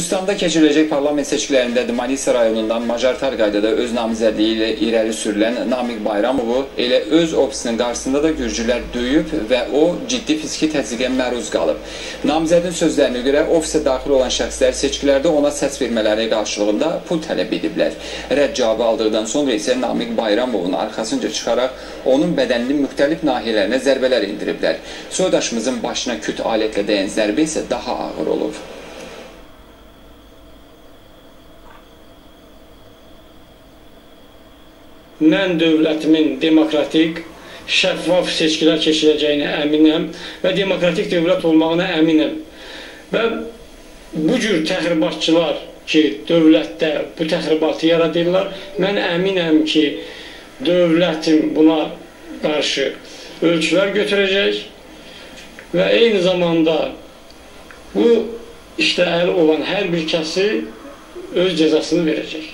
Gürcüstanda keçiriləcək parlament seçkilərində Manisa rayonundan majoritar qaydada öz namizədliyi ilə irəli sürülən Namiq Bayramovu elə öz ofisinin qarşısında da gürcülər döyüb və o ciddi fiziki təzyiqə məruz qalıb. Namizədin sözlərinə görə ofisə daxil olan şəxslər seçkilərdə ona səs vermələri qarşılığında pul tələb ediblər. Rədd cavabı aldıqdan sonra isə Namiq Bayramovun arxasınca çıxaraq onun bədəninin müxtəlif nahiyələrinə zərbələr indiriblər. Soydaşımızın başına küt alətlə dəyən zərbə isə daha ağır olub. Mən dövlətimin demokratik, şəffaf seçkilər keçirəcəyinə əminəm və demokratik dövlət olmağına əminəm. Və bu cür təxribatçılar ki, dövlətdə bu təxribatı yaradırlar, mən əminəm ki, dövlətim buna qarşı ölçülər götürəcək və eyni zamanda bu işdə əli olan hər bir kəsi öz cəzasını verəcək.